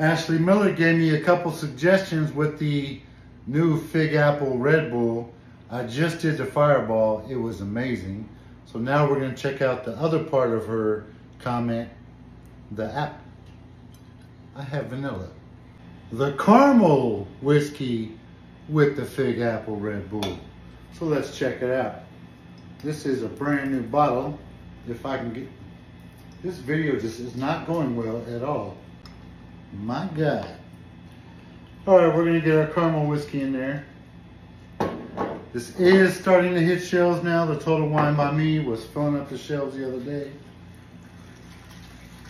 Ashley Miller gave me a couple suggestions with the new Fig Apple Red Bull. I just did the Fireball. It was amazing. So now we're going to check out the other part of her comment, the app. I have vanilla. The caramel whiskey with the Fig Apple Red Bull. So let's check it out. This is a brand new bottle. If I can get, this video just is not going well at all. My God. All right, we're gonna get our caramel whiskey in there. This is starting to hit shelves now. The Total Wine by Me was filling up the shelves the other day.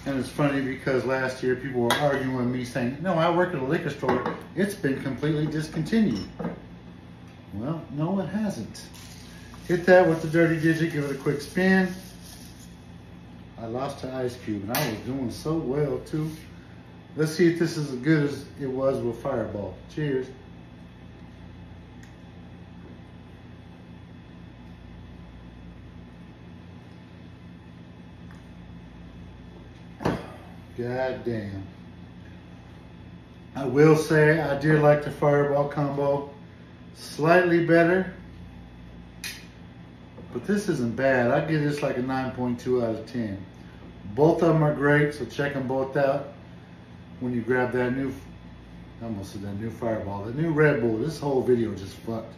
And it's funny because last year people were arguing with me saying, no, I work at a liquor store. It's been completely discontinued. Well, no, it hasn't. Hit that with the dirty digit, give it a quick spin. I lost to Ice Cube and I was doing so well too. Let's see if this is as good as it was with Fireball. Cheers. God damn. I will say I did like the Fireball combo. Slightly better. But this isn't bad. I give this like a 9.2 out of 10. Both of them are great, so check them both out when you grab that new, I almost said that new Fireball, the new Red Bull. This whole video just fucked.